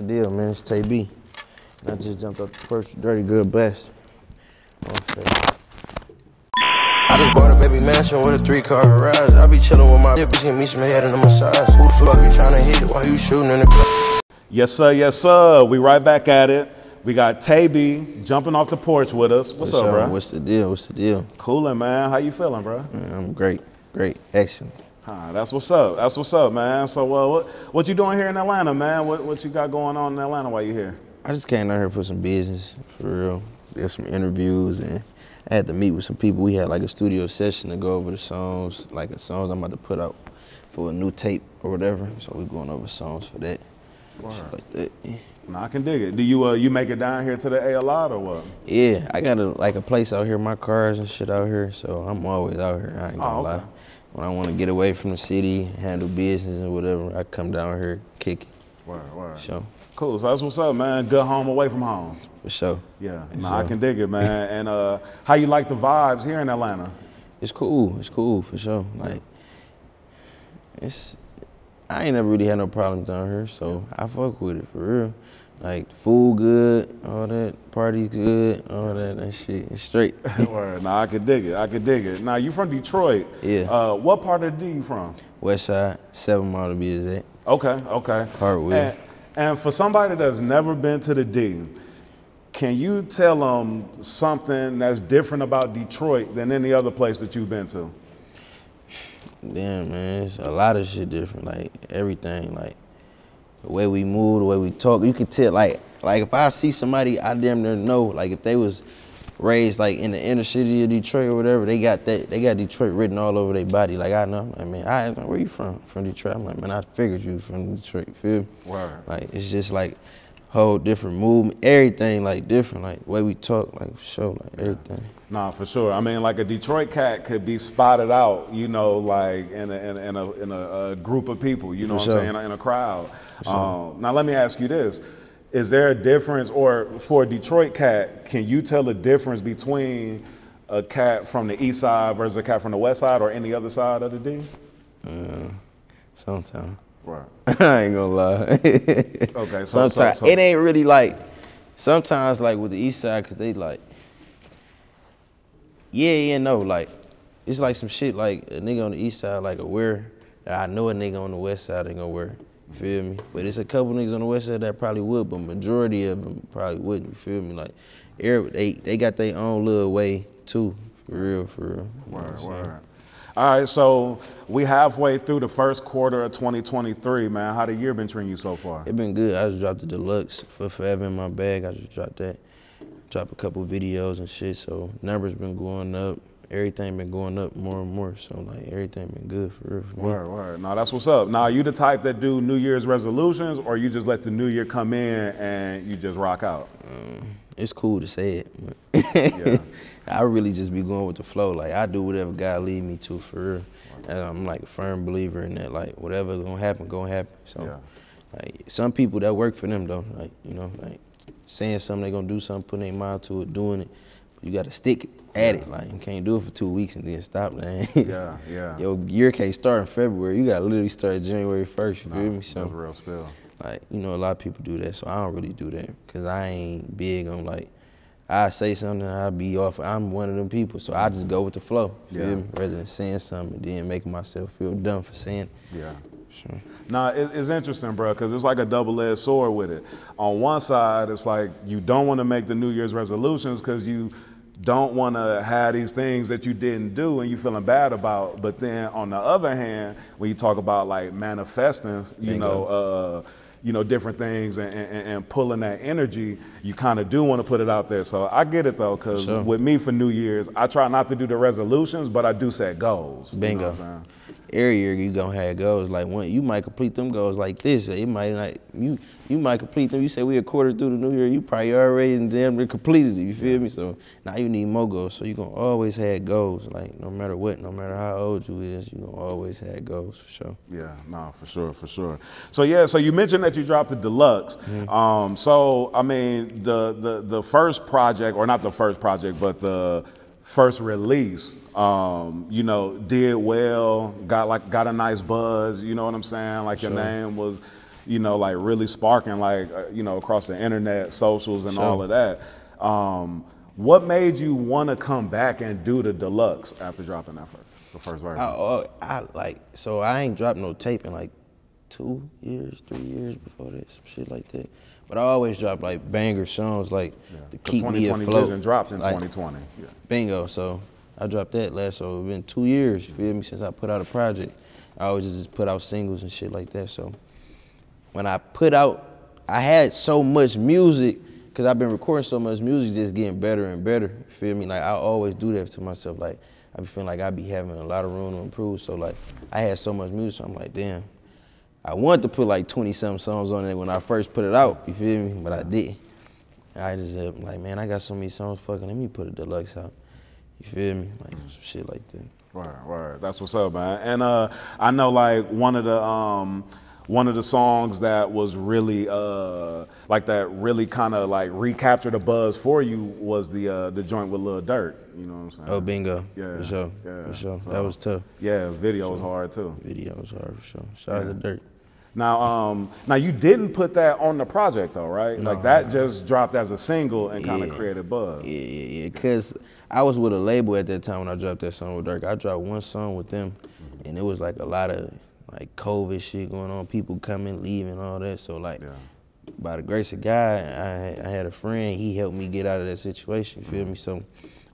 the deal, man? It's Tay B. And I just jumped off the first Dirty Glove Bastard. Okay. I just bought a baby mansion with a three car garage. I be chillin' with my bitch, get me some head and a massage. Who the fuck you tryna hit while you shooting in the club? Yes, sir. Yes, sir. We right back at it. We got Tay B jumping off the porch with us. What's up, bro? What's the deal? What's the deal? Coolin', man. How you feeling, bro? Man, I'm great. Great. Excellent. Huh, that's what's up. That's what's up, man. So, uh, what what you doing here in Atlanta, man? What what you got going on in Atlanta while you here? I just came down here for some business, for real. Did some interviews and I had to meet with some people. We had like a studio session to go over the songs, like the songs I'm about to put out for a new tape or whatever. So we're going over songs for that. Like that. Yeah. I can dig it. Do you uh you make it down here to the A a lot or what? Yeah, I got a like a place out here, my cars and shit out here, so I'm always out here. I ain't gonna Oh, okay. lie. When I want to get away from the city, handle business and whatever, I come down here, kick it. Word, word. So Cool. So that's what's up, man. Good home away from home. for sure, Yeah. For No, I can dig it, man. and uh, how you like the vibes here in Atlanta? it's cool. It's cool for sure. Like it's, I ain't never really had no problems down here, so I fuck with it for real. Like food good, all that, parties good, all that, that shit, it's straight. Word. No, I can dig it. I can dig it. Now you from Detroit. Yeah. Uh, what part of the D you from? West Side, seven mile to be exact. Okay. Okay. Hartwell. And, and for somebody that's never been to the D, can you tell them something that's different about Detroit than any other place that you've been to? Damn, man, it's a lot of shit different. Like everything, like the way we move, the way we talk. You can tell, like, like if I see somebody, I damn near know. Like if they was raised like in the inner city of Detroit or whatever, they got that, they got Detroit written all over their body. Like I know. I mean, I them, where you from? From Detroit. I'm like, man, I figured you from Detroit. Feel me? Word. Like it's just like whole different movement, everything like different. Like way we talk, like for sure, like everything. Nah, for sure. I mean, like a Detroit cat could be spotted out, you know, like in a, in a, in a, in a, group of people, you know For what I'm saying, in a, in a crowd. Um, now, let me ask you this. Is there a difference, or for a Detroit cat, can you tell the difference between a cat from the east side versus a cat from the west side or any other side of the D? Uh, sometimes. Right. I ain't gonna lie. Okay, so- so- sometimes so- it ain't really like. Sometimes like with the east side, cause they like. Yeah, yeah, no, like, it's like some shit like a nigga on the east side like a wear that I know a nigga on the west side ain't gonna wear. You feel me? But it's a couple niggas on the west side that probably would, but majority of them probably wouldn't. You feel me? Like, they they got their own little way too. For real, for real. You know what I'm saying? word. All right, so we halfway through the first quarter of 2023, man. How the year been treating you so far? It been good. I just dropped the deluxe for 4Eva In My Bag. I just dropped that. Dropped a couple videos and shit. So numbers been going up. Everything been going up more and more. So like everything been good for real for me. Word. Now that's what's up. Now you the type that do New Year's resolutions, or you just let the New Year come in and you just rock out? Um, it's cool to say it. Yeah. I really just be going with the flow. Like I do whatever God lead me to for real. And I'm like a firm believer in that. Like whatever gonna happen, gonna happen. So Yeah. like some people that work for them though. Like, you know, like saying something they gonna do something, putting their mind to it, doing it. You gotta stick at it. Like you can't do it for two weeks and then stop, man. Yeah, yeah. Your year can't start in February. You gotta literally start January first, you feel me? So That's real spill. like, you know, a lot of people do that, so I don't really do that because I ain't big on like, I say something, I be off. I'm one of them people, so I just go with the flow, feel me? Rather than saying something and then making myself feel dumb for saying. it. Yeah. Sure. Now it, it's interesting, bro, because it's like a double-edged sword with it. On one side, it's like you don't want to make the New Year's resolutions because you don't want to have these things that you didn't do and you're feeling bad about. But then on the other hand, when you talk about like manifesting, you know, uh, you know, different things and, and, and pulling that energy, you kind of do want to put it out there. So I get it though, because Sure. with me for New Year's, I try not to do the resolutions, but I do set goals. you know Bingo. what I'm saying? Every year you gonna have goals. Like one, you might complete them goals like this. It might not. You you might complete them. You say we a quarter through the new year. You probably already and damn near completed it. You feel me? So now you need more goals. So you gonna always have goals. Like no matter what, no matter how old you is, you gonna always have goals for sure. Yeah, no, for sure, for sure. So yeah, so you mentioned that you dropped the deluxe. Um, so I mean, the the the first project, or not the first project, but the first release, um, you know, did well, got like got a nice buzz. You know what I'm saying? Like your name was you know, like really sparking, like uh, you know, across the internet, socials, and Sure. all of that. Um, what made you want to come back and do the deluxe after dropping that first, the first version? I, uh, I like so I ain't dropped no tape in like two years, three years before that, some shit like that. But I always drop like banger songs like to 'Cause keep me 2020 afloat. Vision dropped in Like, 2020. Yeah. Bingo. So I dropped that last. So it's been two years. You feel me? Since I put out a project, I always just put out singles and shit like that. So when I put out, I had so much music because I've been recording so much music, just getting better and better. You feel me? Like I always do that to myself. Like I be feeling like I be having a lot of room to improve. So like I had so much music, so I'm like, damn. I wanted to put like 20 something songs on it when I first put it out. You feel me? But I didn't. I just uh, like, man, I got so many songs. Fucking, let me put a deluxe out. You feel me? Like some shit like that. Word, word. That's what's up, man. And uh, I know like one of the um, one of the songs that was really uh, like that really kind of like recaptured the buzz for you was the uh, the joint with Lil Durk. You know what I'm saying? Oh, bingo. Yeah, For sure. yeah. For sure. So- that was tough. Yeah, video was hard too. Video was hard for sure. Shout out to Durk. Now, um, now you didn't put that on the project though, right? Like that just dropped as a single and kind of Yeah. created buzz. Yeah, yeah, yeah. Cause I was with a label at that time when I dropped that song with Durk. I dropped one song with them, mm-hmm. and it was like a lot of like COVID shit going on, people coming, leaving, all that. So like, Yeah. by the grace of God, I had, I had a friend. He helped me get out of that situation. You feel me? Mm-hmm. So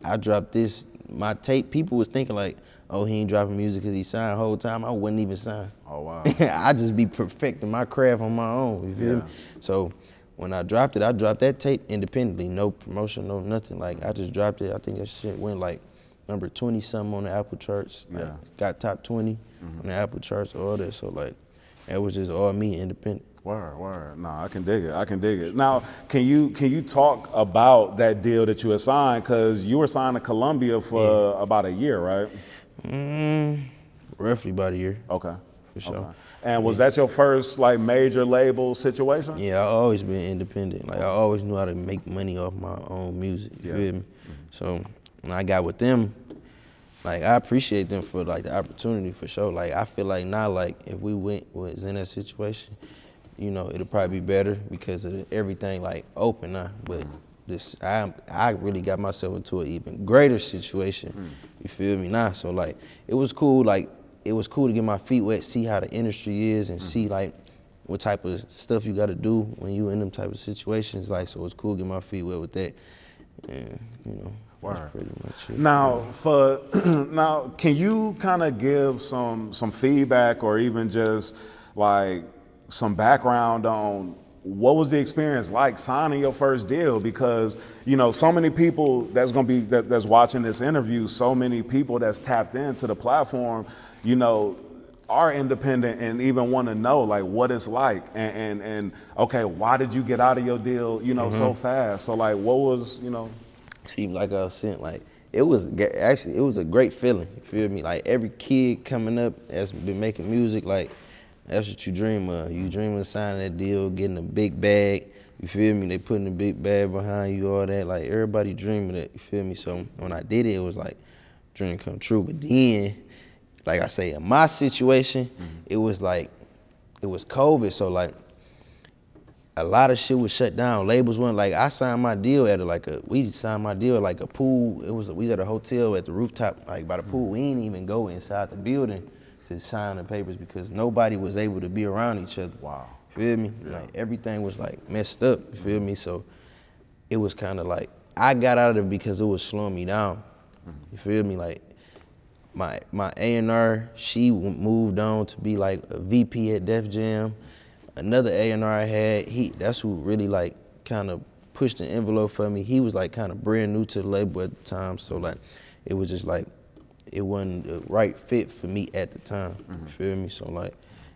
I dropped this. My tape. People was thinking like, oh, he ain't dropping music because he signed the whole time. I wouldn't even signed. Oh wow. I just be perfecting my craft on my own. You feel me? So when I dropped it, I dropped that tape independently, no promotion, no nothing. Like I just dropped it. I think that shit went like number twenty something on the Apple charts. Yeah. Mm-hmm. got top 20 on the Apple charts, all that. So like, that was just all me, independent. Word, word. No, I can dig it. I can dig it. Now, can you can you talk about that deal that you had signed? Because you were signed to Columbia for about a year, right? Mm, roughly about a year. Okay. For sure. Okay. And was that your first like major label situation? Yeah, I always been independent. Like I always knew how to make money off my own music. You Yeah. feel me? Mm-hmm. So when I got with them, like I appreciate them for like the opportunity for sure. Like I feel like now, like if we went was in that situation, you know, it'll probably be better because of everything like open now. But mm-hmm. this, I I really got myself into an even greater situation. Mm. You feel me now? So like it was cool. Like it was cool to get my feet wet, see how the industry is, and see mm-hmm. like what type of stuff you got to do when you in them type of situations. Like so, it's cool to get my feet wet with that. And you know, Word. that's pretty much it. Now, for now, can you kind of give some some feedback or even just like some background on what was the experience like signing your first deal? Because you know, so many people that's gonna be that, that's watching this interview, so many people that's tapped into the platform, you know, are independent and even want to know like what it's like and, and and okay, why did you get out of your deal, you know, so mm-hmm. fast? So like, what was you know? See, like I was saying, like it was actually it was a great feeling. You feel me? Like every kid coming up that's been making music, like that's what you dream of. You dream of signing that deal, getting a big bag. You feel me? They putting a big bag behind you, all that. Like everybody dreaming that. You feel me? So when I did it, it was like dream come true. But then, like I say, in my situation, mm-hmm. it was like it was COVID. So like a lot of shit was shut down. Labels weren't like I signed my deal at a, like a we signed my deal at like a pool. It was we was at a hotel at the rooftop like by the mm-hmm. pool. We didn't even go inside the building to sign the papers because nobody was able to be around each other. Wow. Feel me? Like everything was like messed up. You feel mm-hmm. me? So it was kind of like I got out of it because it was slowing me down. You feel me? Like my my A and R, she moved on to be like a VP at Def Jam. Another A and R I had, he that's who really like kind of pushed the envelope for me. He was like kind of brand new to the label at the time, so like it was just like it wasn't the right fit for me at the time. You feel me? So like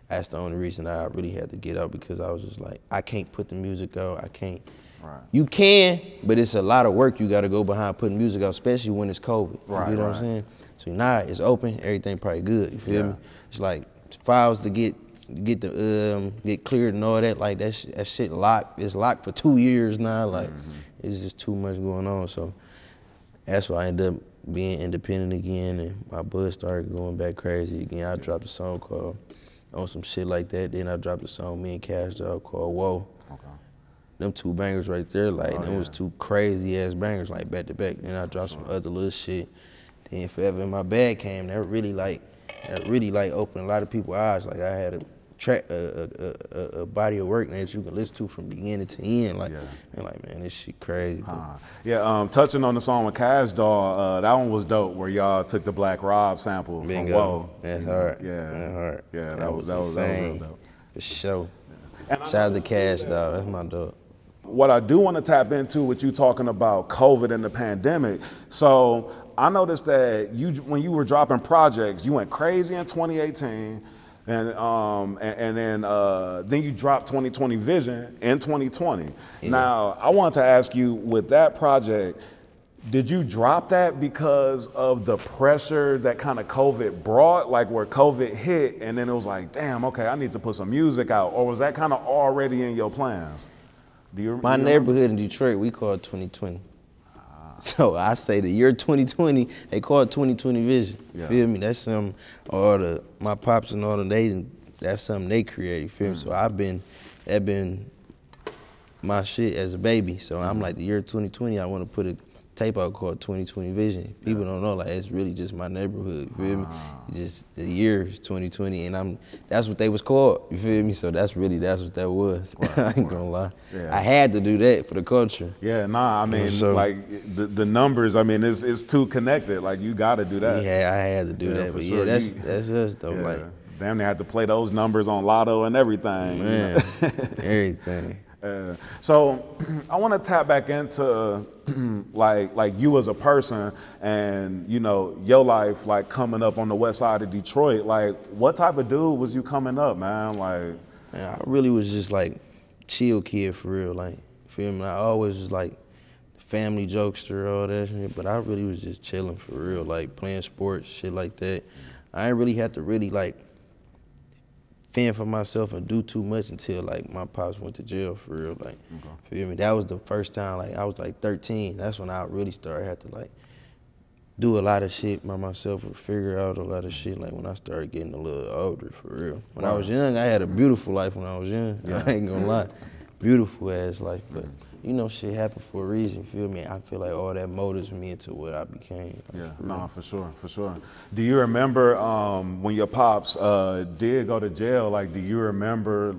that's the only reason I really had to get out because I was just like I can't put the music out. I can't. Right. You can, but it's a lot of work you got to go behind putting music out, especially when it's COVID. Right, you know what. I'm saying? So now it's open, everything probably good. You feel Yeah. me? It's like files to get get the um get cleared and all that. Like that sh- that shit locked. It's locked for two years now. Like Mm-hmm. it's just too much going on. So that's why I ended up being independent again, and my buzz started going back crazy again. I dropped a song called on some shit like that. Then I dropped a song me and Kash Doll called Woah. Okay. Them two bangers right there, like Oh, them was two crazy ass bangers, like back to back. Then I dropped some other little shit. Then 4Eva In My Bag came. That really like, that really like opened a lot of people's eyes. Like I had a track, a, a, a, a- body of work that you can listen to from beginning to end. Like, Yeah. and like man, this shit crazy. but- Uh, yeah, um, touching on the song with Kash Doll, uh, that one was dope. Where y'all took the Black Rob sample from Bingo. Whoa. That's hard. Yeah, That's hard. Yeah, that, was that was that was real insane. dope. For sure. And Shout out to Kash that- dog. That's my dog. What I do want to tap into with you talking about COVID and the pandemic. So I noticed that you, when you were dropping projects, you went crazy in 2018, and um, and, and then uh, then you dropped 2020 Vision in 2020. Now I wanted to ask you with that project. Did you drop that because of the pressure that kind of COVID brought, like where COVID hit, and then it was like, damn, okay, I need to put some music out, or was that kind of already in your plans? Do you? My you- neighborhood in Detroit, we call it 2020. So I say the year 2020, they call it 2020 Vision. Yeah. Feel me? That's something all the my pops and all the they that's something they created. Feel me? Mm. So I've been that been my shit as a baby. So I'm Mm-hmm. like the year 2020, I want to put a tape out called 2020 Vision. People don't know like it's really just my neighborhood. You feel me? Ah. It's just the year is 2020, and I'm that's what they was called. You feel me? So that's really that's what that was. I ain't gonna lie. Yeah. I had to do that for the culture. Yeah, nah. I mean, So- like the, the numbers. I mean, it's it's too connected. Like you got to do that. Yeah, I had to do Yeah, that. for But sure. yeah, that's You- that's us though. Yeah. Like damn, they had to play those numbers on Lotto and everything. man, everything. Uh, so I want to tap back into like like you as a person and you know your life like coming up on the west side of Detroit. Like what type of dude was you coming up, man? Like Man, I really was just like chill kid for real. Like, feel me? I always was like family jokester, all that shit. But I really was just chilling for real, like playing sports, shit like that. I ain't really had to really like fend for myself and do too much until like my pops went to jail for real. Like, feel me? That was the first time. Like, I was like 13. That's when I really started had to like do a lot of shit by myself or figure out a lot of shit like when I started getting a little older for real. When I was young, I had a beautiful life when I was young. I ain't gonna lie. Beautiful ass life. But mm. You know, shit happened for a reason, feel me? I feel like all that motives me into what I became. like, Yeah, for no, for sure, for sure. Do you remember um, when your pops uh, did go to jail? Like, do you remember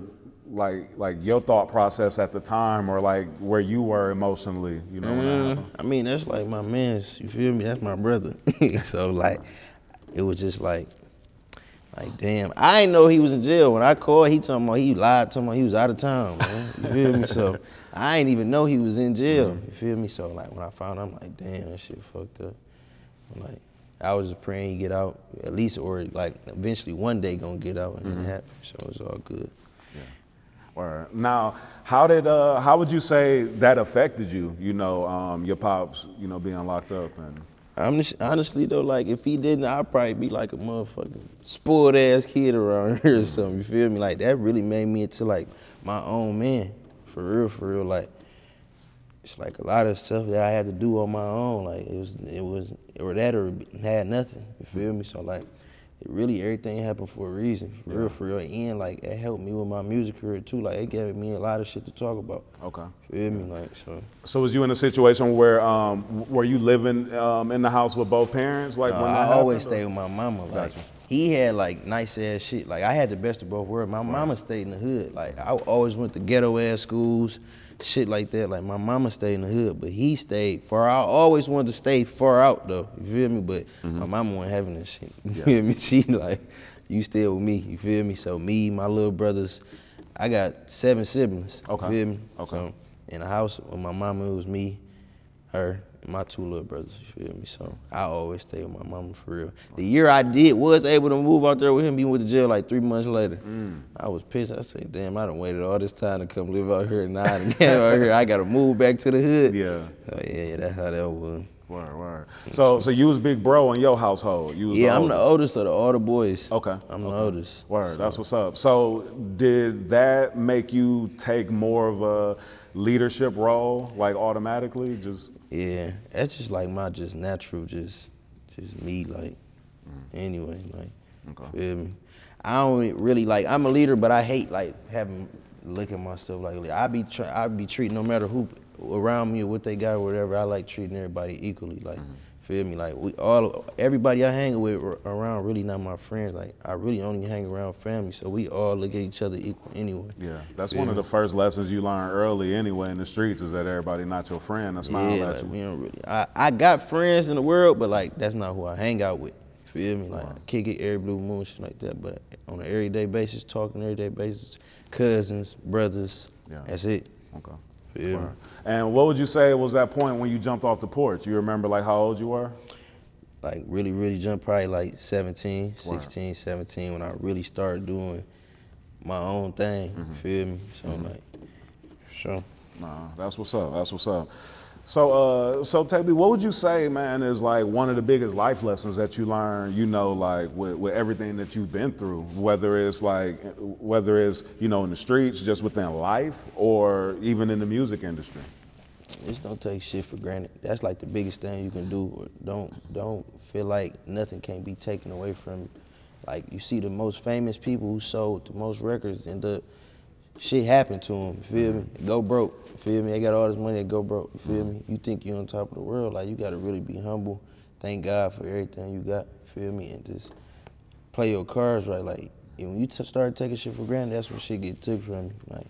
like like your thought process at the time, or like where you were emotionally? You know, that Uh. I mean, that's like my man's, you feel me? That's my brother. so like it was just like like damn. I ain't know he was in jail. When I called, he told me he lied to me he was out of town, man. You feel me? So I ain't even know he was in jail. You feel me? So like when I found out, I'm like, damn, that shit fucked up. I'm like I was just praying he get out at least or like eventually one day gonna get out and it happened. So it's all good. Or now, how did uh, how would you say that affected you? You know, um, your pops, you know, being locked up and. I'm just, honestly though, like if he didn't, I'd probably be like a motherfucking spoiled ass kid around here or something. You feel me? Like that really made me into like my own man, for real, for real. Like it's like a lot of stuff that I had to do on my own. Like it was, it was, or that or had nothing. You feel me? So like, really everything happened for a reason, for real, for real. And like it helped me with my music career too. Like it gave me a lot of shit to talk about. Okay. Feel me? Like so. So was you in a situation where um, were you living um, in the house with both parents? Like No, when that I always or- stayed with my mama. Like Gotcha. he had like nice ass shit. Like I had the best of both worlds. My mama stayed in the hood. Like I always went to ghetto ass schools, shit like that. Like my mama stayed in the hood, but he stayed far out. I always wanted to stay far out though. You feel me? But Mm-hmm. my mama wasn't having this shit. You feel me? She like, you still with me. You feel me? So me, my little brothers, I got seven siblings. Okay. You feel me? Okay. So in the house with my mama, it was me, her, my two little brothers. You feel me? So I always stay with my mama for real. The year I did was able to move out there with him, he went to jail like three months later. Mm. I was pissed. I said, "Damn, I done waited all this time to come live out here, and now I done came out here. I gotta move back to the hood." Yeah. Oh yeah, yeah, that's how that was. Word, word. So, so you was big bro in your household. You was Yeah, I'm the oldest. of the, all the boys. Okay. I'm the oldest. Word, So- that's what's up. So, did that make you take more of a leadership role, like automatically? Just Yeah, that's just like my just natural, just just me like. Anyway, like, Mm. Okay. feel me? I don't really like. I'm a leader, but I hate like having look at myself like I be try, I be treating no matter who around me or what they got or whatever. I like treating everybody equally. Like mm-hmm. Feel me? Like we all everybody I hang with around really not my friends. Like I really only hang around family, so we all look at each other equal anyway. Yeah, that's feel one me? of the first lessons you learn early anyway in the streets is that everybody not your friend. That's smile yeah, at like, you. We don't really. I, I got friends in the world, but like that's not who I hang out with. Feel me? Like wow. kick it every blue moon, shit like that. But on an everyday basis, talking everyday basis, cousins, brothers. Yeah. That's it. Okay. Feel me? And what would you say was that point when you jumped off the porch? You remember like how old you were? Like really, really jumped probably like 17, 16, 17 when I really started doing my own thing. Mm-hmm. Feel me? So mm-hmm. like, sure. Nah, that's what's up. That's what's up. So, uh, so Tay B, what would you say, man, is like one of the biggest life lessons that you learn, you know, like with, with everything that you've been through, whether it's like, whether it's, you know, in the streets, just within life, or even in the music industry? Just don't take shit for granted. That's like the biggest thing you can do. Don't, don't feel like nothing can be taken away from you. Like, you see the most famous people who sold the most records end up shit happened to them. You feel me? Go broke. You feel me? They got all this money. They go broke. You feel me? You think you're on top of the world? Like you got to really be humble. Thank God for everything you got. You feel me? And just play your cards right. Like when you t- start taking shit for granted, that's when shit get took from you. Like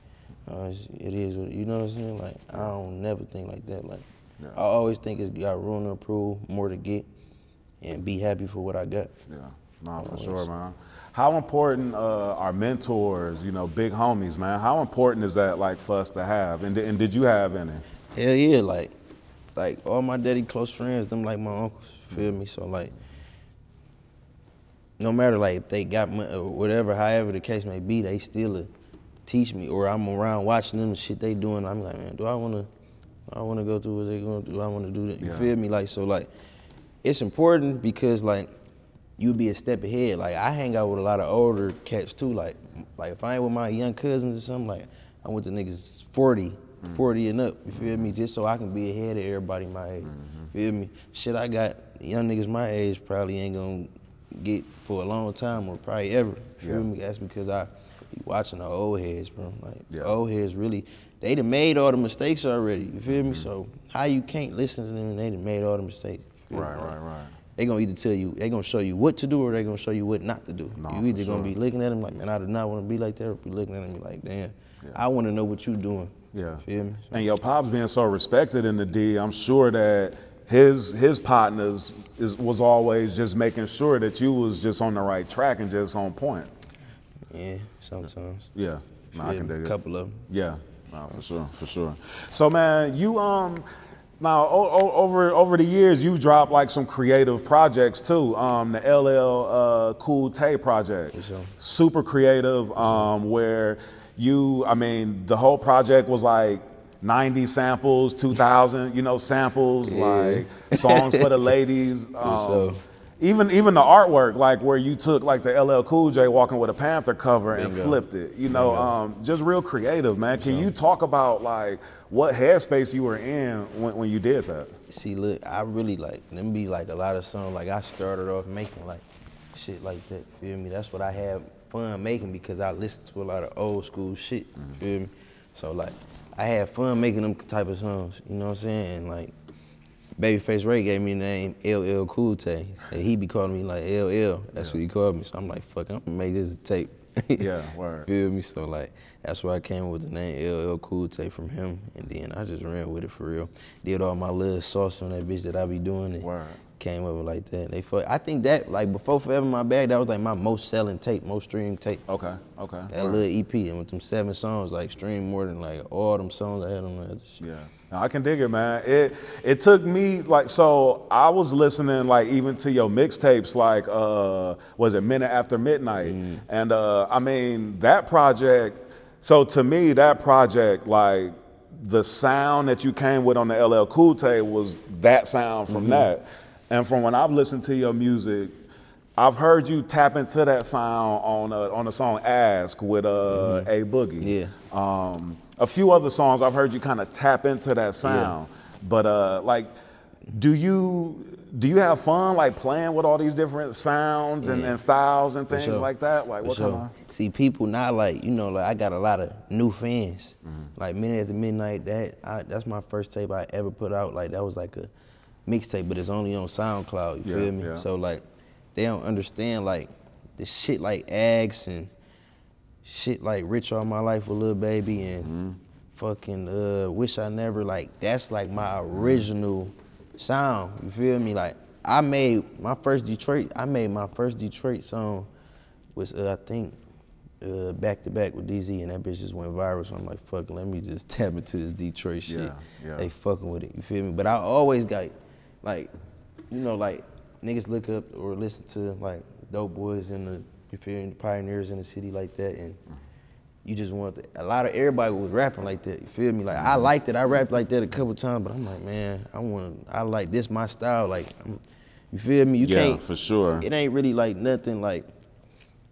uh, it is. You know what I'm saying? Like I don't never think like that. Like yeah. I always think it's got room to improve, more to get, and be happy for what I got. Yeah. No, for sure, man. How important uh, are mentors, you know, big homies, man? How important is that, like, for us to have? And, and did you have any? Hell yeah, like, like all my daddy close friends, them like my uncles, feel me? So like, no matter like if they got money or whatever, however the case may be, they still teach me, or I'm around watching them the shit they doing. I'm like, man, do I wanna, I wanna go through what they gonna do? I wanna do that. You yeah. feel me? Like so, like, it's important because like you be a step ahead. Like I hang out with a lot of older cats too. Like like if I ain't with my young cousins or something, like I'm with the niggas 40, mm-hmm. 40 and up. You feel me? Just so I can be ahead of everybody my age. Mm-hmm. Feel me? Shit, I got young niggas my age probably ain't gonna get for a long time or probably ever. Feel yeah. me? That's because I be watching the old heads, bro. Like yeah. old heads really, they done made all the mistakes already. You feel mm-hmm. me? So how you can't listen to them? They done made all the mistakes. Right, right, right they gonna either tell you they gonna show you what to do or they gonna show you what not to do. No, you either gonna be looking at them like, man, I do not want to be like that, or be looking at them like, damn, yeah. I want to know what you doing. Yeah. Feel me? And your pops being so respected in the D, I'm sure that his his partners is, was always just making sure that you was just on the right track and just on point. Yeah, sometimes. Yeah, no, I can dig it. A couple of them. Yeah, no, for sure, for sure. So man, you um now, over over the years, you've dropped like some creative projects too. Um, the LL uh, Cool Tay project, sure. super creative. Um, where you, I mean, the whole project was like 90 samples, 2,000, you know, samples, yeah. like songs for the ladies. Um, sure even even the artwork, like where you took like the LL Cool J walking with a Panther cover and Bingo. flipped it, you know, um, just real creative, man. Can you talk about like what headspace you were in when, when you did that? See, look, I really like them be like a lot of songs. Like I started off making like shit like that. Feel me? That's what I have fun making because I listen to a lot of old school shit. Mm-hmm. Feel me? So like I had fun making them type of songs. You know what I'm saying? And like Babyface Ray gave me the name LL Cool Tay. He be calling me like LL. That's yeah. what he called me. So I'm like, fuck, I'm gonna make this a tape. yeah, word. Feel me? So like, that's where I came with the name LL Cool Tay from him, and then I just ran with it for real. Did all my little sauce on that bitch that I be doing. And word. Came up with like that. They fuck. I think that like before Forever My Bag, that was like my most selling tape, most streamed tape. Okay, okay. That word. little EP and with them seven songs, like streamed more than like all them songs I had on that shit. Yeah. I can dig it, man. It it took me like so I was listening like even to your mixtapes like uh was it Minute After Midnight? Mm. And uh I mean that project so to me that project like the sound that you came with on the LL Cool Tay was that sound from mm-hmm. that. And from when I've listened to your music, I've heard you tap into that sound on a, on the song "Ask" with uh, mm-hmm. A Boogie. Yeah. Um, a few other songs I've heard you kind of tap into that sound. Yeah. But uh, like, do you do you have fun like playing with all these different sounds and, Yeah. and styles and things sure. like that? Like For what sure. kind of See, people not like you know, like I got a lot of new fans. Mm-hmm. Like Minute After Midnight, that I, that's my first tape I ever put out. Like that was like a mixtape, but it's only on SoundCloud. You Yeah, feel me? yeah. So like, they don't understand like the shit like Ags and shit like Rich All My Life with Lil Baby and Mm-hmm. fucking uh, Wish I Never. Like that's like my original sound. You feel me? Like I made my first Detroit. I made my first Detroit song was uh, I think uh, back to back with DZ and that bitch just went viral. So I'm like, fuck, let me just tap into this Detroit shit. Yeah, yeah. They fucking with it. You feel me? But I always got like, you know, like niggas look up or listen to like dope boys in the you feel me, the pioneers in the city like that and. You just want the, a lot of everybody was rapping like that. You feel me? Like I liked it. I rapped like that a couple times, but I'm like, man, I want. I like this my style. Like, I'm, you feel me? You Yeah, can't for sure. It ain't really like nothing like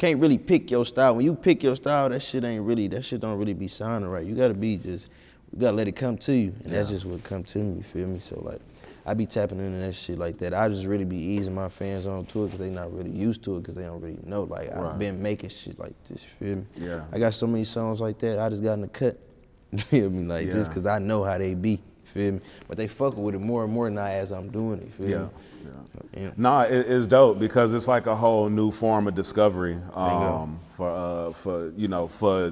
can't really pick your style. When you pick your style, that shit ain't really that shit don't really be sounding right. You gotta be just you gotta let it come to you. And that's just what come to me, you feel me? So like I be tapping into that shit like that. I just really be easing my fans on to it because they not really used to it because they don't really know. Like Right. I've been making shit like this, you feel me? Yeah. I got so many songs like that. I just got in the cut. You feel me? Like Yeah. just because I know how they be. You feel me? But they fucking with it more and more now as I'm doing it. You feel Yeah, me? yeah. Yeah. Nah, it, it's dope because it's like a whole new form of discovery um, for uh, for you know for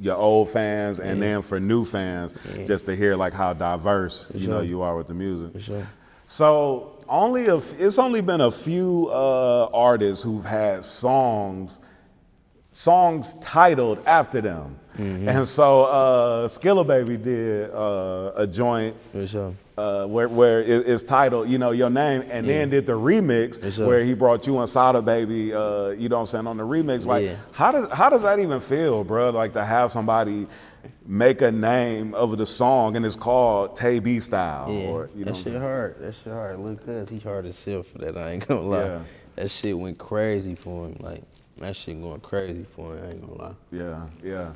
your old fans and then for new fans just to hear like how diverse you know you are with the music. For sure. So only a f- it's only been a few uh, artists who've had songs songs titled after them, Mm-hmm. and so uh, Skilla Baby did uh, a joint For sure. Uh, where where it- it's titled, you know, your name, and then did the remix where he brought you and Sada Baby, uh, you know what I'm saying, on the remix. Like, Yeah. how does how does that even feel, bro? Like to have somebody make a name of the song and it's called Tay B style, Yeah, or you know, that shit hard. That shit hard. Look, cuz he hard as hell for that. I ain't gonna lie. Yeah. That shit went crazy for him. Like that shit going crazy for him. I ain't gonna lie. yeah, yeah.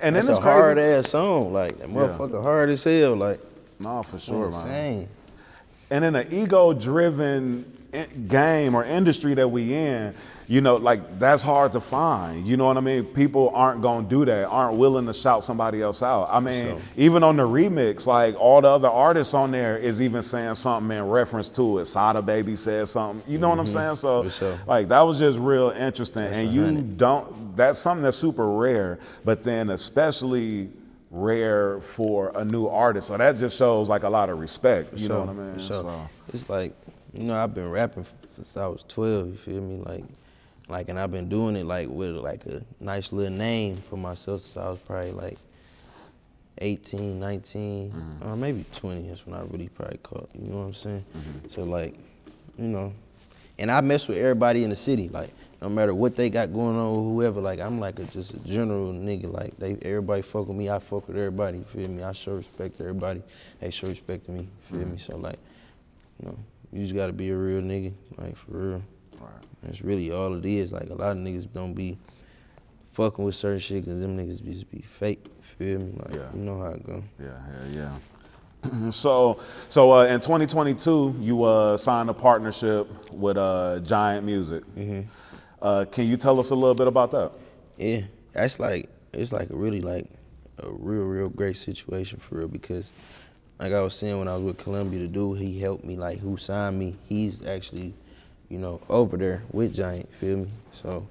And That's then a it's crazy. hard ass song. Like that motherfucker hard as hell. Like No, for sure, man. insane. And in an ego-driven game or industry that we in, you know, like that's hard to find. You know what I mean? People aren't gonna do that, aren't willing to shout somebody else out. I mean, sure. even on the remix, like all the other artists on there is even saying something in reference to it. Sada Baby said something. You know what I'm saying? So, Mm-hmm. Sure. like that was just real interesting. and you hundred. don't. That's something that's super rare, but then especially rare for a new artist. So that just shows like a lot of respect. You know what I mean? Sure. So- It's like, you know, I've been rapping since I was 12, you feel me? Like, like, and I've been doing it like with like a nice little name for myself since I was probably like 18, 19, Mm-hmm. or maybe 20. That's when I really probably caught, you know what I'm saying? Mm-hmm. So like, you know, and I mess with everybody in the city, like, no matter what they got going on with whoever, like I'm like a, just a general nigga. Like they everybody fuck with me, I fuck with everybody, feel me? I show respect to everybody, they show respect to me, feel me? So like, you know, you just gotta be a real nigga, like for real. Right. That's really all it is. Like a lot of niggas don't be fucking with certain shit because them niggas be- just be fake. Feel me? Like Yeah. you know how it go. Yeah, yeah, yeah. so, so uh, in 2022, you uh, signed a partnership with uh, Giant Music. Mm-hmm. Uh, can you tell us a little bit about that? Yeah, that's like it's like a really like a real real great situation for real because like I was saying when I was with Columbia, the dude he helped me like who signed me, he's actually you know over there with Giant, feel me? So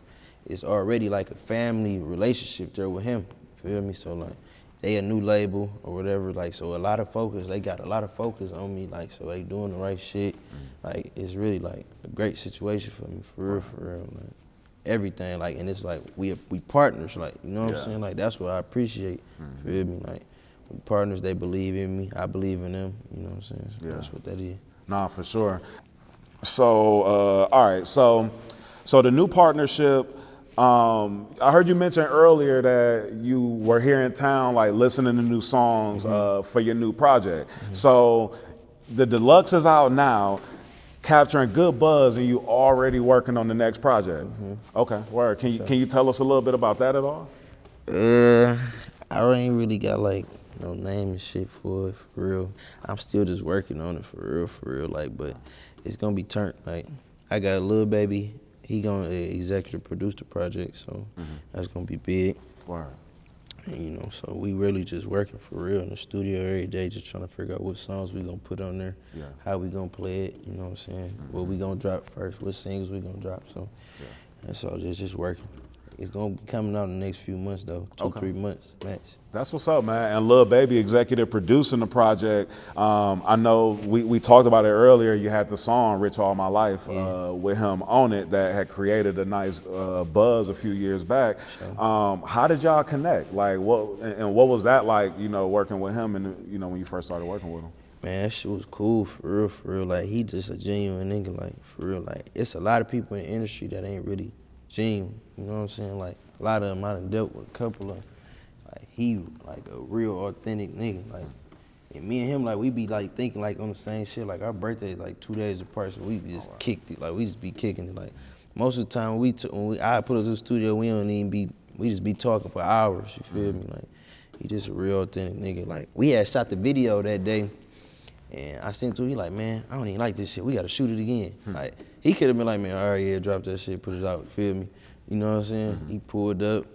it's already like a family relationship there with him, feel me? So like they a new label or whatever, like so a lot of focus, they got a lot of focus on me, like so they doing the right shit. Like it's really like a great situation for me, for real, for real. Like, everything like and it's like we we partners like you know what Yeah. I'm saying like that's what I appreciate feel me like we partners they believe in me I believe in them you know what I'm saying so Yeah. that's what that is Nah, for sure. So, uh, all right. So, so the new partnership. Um, I heard you mention earlier that you were here in town, like listening to new songs uh, for your new project. So, the deluxe is out now, capturing good buzz, and you already working on the next project. Okay, word. Can you can you tell us a little bit about that at all? uh I ain't really got like no name and shit for it, for real. I'm still just working on it for real, for real. Like, but it's gonna be turned. Like, I got a Lil Baby. He gonna uh, executive produce the project, so that's gonna be big. Word. And, you know, so we really just working for real in the studio every day, just trying to figure out what songs we gonna put on there, Yeah. how we gonna play it. You know what I'm saying? What we gonna drop first? What singles we gonna drop? So that's all. Just just working. It's gonna be coming out in the next few months though, two Okay. three months max. That's what's up, man. And Lil Baby, executive producing the project. Um, I know we, we talked about it earlier. You had the song "Rich All My Life" uh, with him on it that had created a nice uh, buzz a few years back. Um, how did y'all connect? Like, what and and what was that like? You know, working with him and you know when you first started working with him. Man, that shit was cool for real, for real. Like he just a genuine nigga, like for real. Like it's a lot of people in the industry that ain't really genuine. You know what I'm saying? Like a lot of them I done dealt with a couple of. Like he like a real authentic nigga. Like and me and him like we be like thinking like on the same shit. Like our birthdays like two days apart, so we just oh, kicked it. Like we just be kicking it. Like most of the time we t- when we I put up to the studio, we don't even be we just be talking for hours. You feel mm-hmm. me? Like he just a real authentic nigga. Like we had shot the video that day. And I sent to him, he like, man, I don't even like this shit. We gotta shoot it again. Hmm. Like, he could have been like, man, all right, yeah, drop that shit, put it out, feel me? You know what I'm saying? Mm-hmm. He pulled up,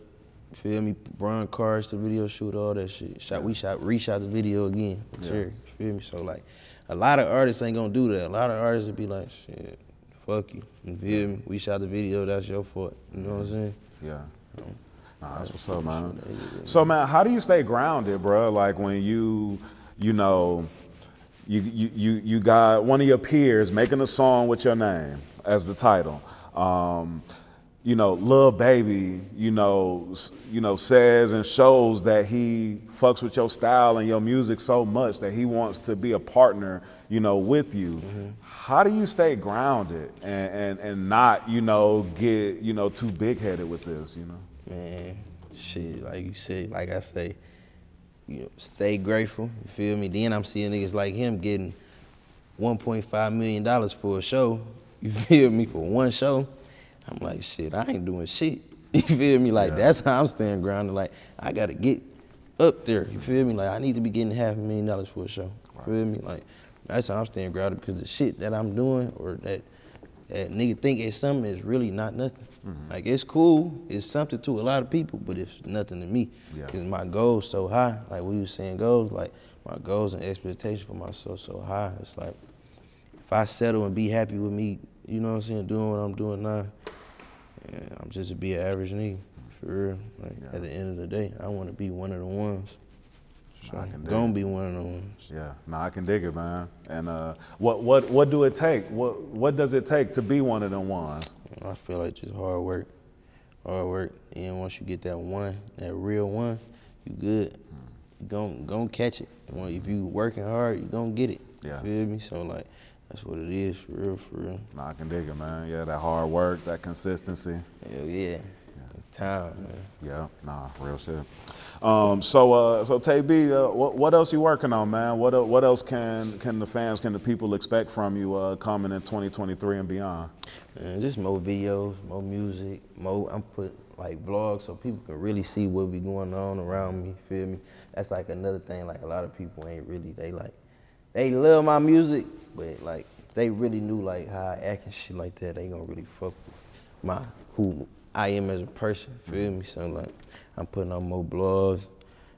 feel me? Brian cars, the video shoot, all that shit. Shot, we shot, reshot the video again Yeah. Feel me? So like, a lot of artists ain't gonna do that. A lot of artists would be like, shit, fuck you, you feel me? We shot the video, that's your fault. You know what I'm mm-hmm. saying? Yeah. Nah, that's what's up, man. So, man, how do you stay grounded, bro? Like when you, you know, you you you you got one of your peers making a song with your name as the title. Um, you know, Lil Baby, you know, you know, says and shows that he fucks with your style and your music so much that he wants to be a partner, you know, with you. How do you stay grounded and, and and not, you know, get you know too big headed with this, you know? Man, shit, like you said, like I say, you know, stay grateful, you feel me? Then I'm seeing niggas like him getting $1.5 million for a show, you feel me, for one show. I'm like, shit, I ain't doing shit. You feel me? Like, that's how I'm staying grounded. Like, I gotta get up there, you feel me? Like, I need to be getting half a million dollars for a show, You feel me? Like, that's how I'm staying grounded because the shit that I'm doing or that that nigga think it's something is really not nothing. Mm-hmm. Like it's cool, it's something to a lot of people, but it's nothing to me. Yeah. Cause my goals so high. Like we was saying goals, like my goals and expectations for myself so high. It's like if I settle and be happy with me, you know what I'm saying, doing what I'm doing now, yeah, I'm just to be an average nigga. For real. Like Yeah. at the end of the day, I wanna be one of the ones. So I can gonna be one of the ones. Yeah, no, I can dig it, man. And uh, what what what do it take? What what does it take to be one of them ones? I feel like just hard work, hard work. And once you get that one, that real one, you good. You gon' gon' catch it. If you working hard, you gon' get it. Yeah. Feel me? So like, that's what it is for real, for real. No, I can dig it, man. Yeah, that hard work, that consistency. Hell yeah. Time, man. Yeah, nah, real shit. Um, so uh, so Tay B, uh, what what else you working on, man? What el- what else can can the fans, can the people expect from you uh, coming in 2023 and beyond? Man, just more videos, more music, more. I'm put like vlogs so people can really see what be going on around me. Feel me? That's like another thing. Like a lot of people ain't really. They like, they love my music, but like they really knew like how I act and shit like that, they gonna really fuck with my who I am as a person. Feel me? So like, I'm putting out more blogs,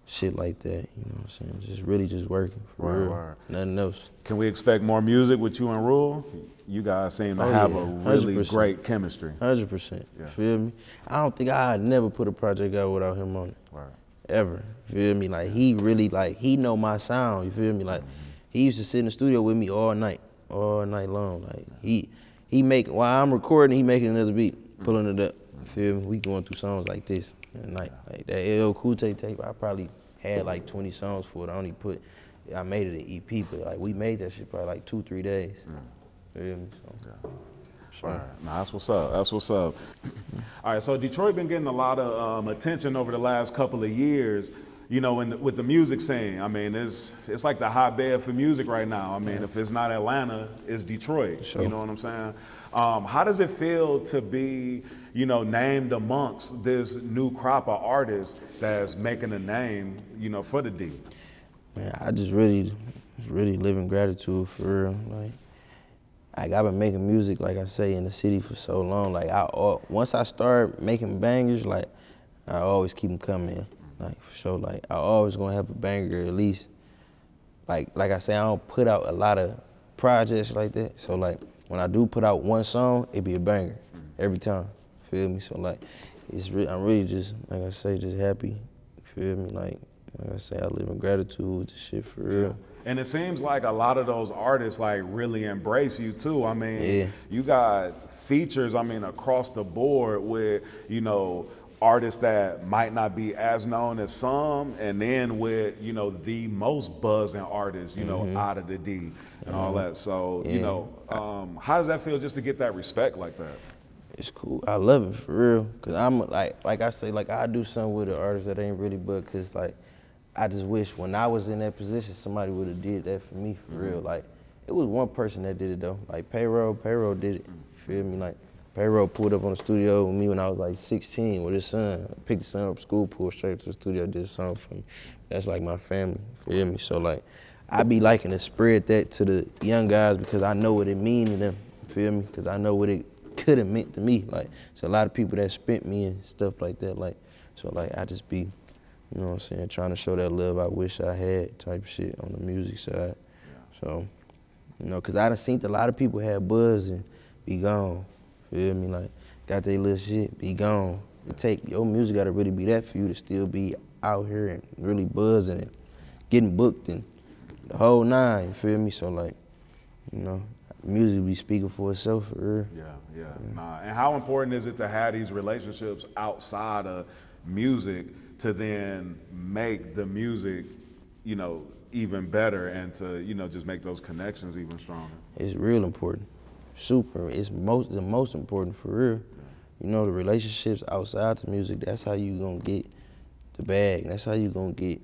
shit like that. You know what I'm saying? Just really just working for Word, real. word. Nothing else. Can we expect more music with you and Rule? You guys seem to Oh, have yeah, a really 100%. great chemistry. Hundred percent. Yeah. Feel me? I don't think I'd never put a project out without him on it. Right. Ever. Feel me? Like he really like he know my sound. You feel me? Like he used to sit in the studio with me all night, all night long. Like he he make while I'm recording, he making another beat, pulling it up. Feel me? We going through songs like this and night. Like that LL Cool J tape, I probably had like 20 songs for it. I only put I made it an EP, but like we made that shit probably like two, three days. Feel me? So, sure. Right. Nah, that's what's up. That's what's up. All right, so Detroit been getting a lot of um, attention over the last couple of years. You know, in, with the music scene. I mean, it's it's like the hotbed for music right now. I mean, if it's not Atlanta, it's Detroit. Sure. You know what I'm saying? Um, how does it feel to be, you know, named amongst this new crop of artists that's making a name, you know, for the D? Man, I just really, just really live in gratitude for real. Like, like I've been making music, like I say, in the city for so long. Like I, once I start making bangers, like I always keep them coming. Like for sure, like I always gonna have a banger at least. Like, like I say, I don't put out a lot of projects like that. So like when I do put out one song, it be a banger every time. Feel me? So like, it's re- I'm really just like I say, just happy. Feel me? Like, like I say, I live in gratitude with this shit for real. And it seems like a lot of those artists like really embrace you too. I mean, Yeah. you got features, I mean, across the board with, you know, artists that might not be as known as some, and then with, you know, the most buzzing artists, you know, out of the D and all that. So, you Mm-hmm. Know, um, how does that feel just to get that respect like that? It's cool. I love it for real. Cause I'm like, like I say, like I do something with an artist that ain't really, but cause like, I just wish when I was in that position, somebody would have did that for me for real. Mm-hmm. Like, it was one person that did it though. Like Payroll, Payroll did it. You feel me? Like, Payroll pulled up on the studio with me when I was like 16 with his son. I picked his son up school, pulled straight to the studio, did a song for me. That's like my family. Feel me? So like, I be liking to spread that to the young guys because I know what it mean to them. Feel me? Because I know what it could have meant to me. Like, it's a lot of people that spent me and stuff like that. Like, so like I just be, you know what I'm saying, trying to show that love I wish I had type shit on the music side. So, you know, cause I done seen a lot of people have buzz and be gone. Feel me? Like, got their little shit, be gone. It take your music gotta really be that for you to still be out here and really buzzing and getting booked and the whole nine. You feel me? So like, you know, music be speaking for itself for real. Yeah, yeah, nah. And how important is it to have these relationships outside of music to then make the music, you know, even better and to, you know, just make those connections even stronger? It's real important. Super. It's most the most important for real. You know, the relationships outside the music, that's how you gonna get the bag. That's how you gonna get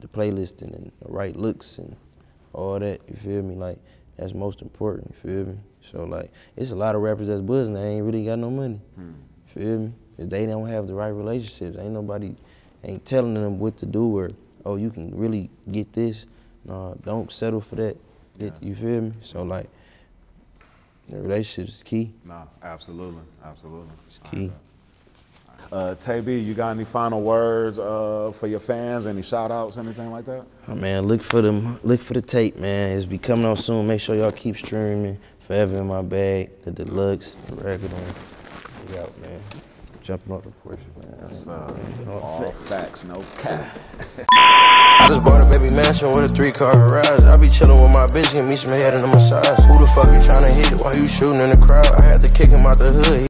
the playlisting and the right looks and all that. You feel me? Like that's most important. You feel me? So like, it's a lot of rappers that's buzzing. They ain't really got no money. Hmm. Feel me? If they don't have the right relationships, ain't nobody ain't telling them what to do or oh you can really get this. No, don't settle for that. Get, You feel me? So like, the relationship is key. Nah, absolutely, absolutely. It's key. Uh, Tay B, you got any final words uh, for your fans? Any shout outs, anything like that? Oh, man, look for them. Look for the tape, man. It's be coming out soon. Make sure y'all keep streaming. 4Eva In My Bag, the deluxe, the regular one. We out, man. Jumping off the porch, man. That's uh, All all facts, no cap. I just bought a baby mansion with a three car garage. I be chillin' with my bitch, give me some head and a massage. Who the fuck you tryna hit while you shooting in the crowd? I had to kick him out the hood.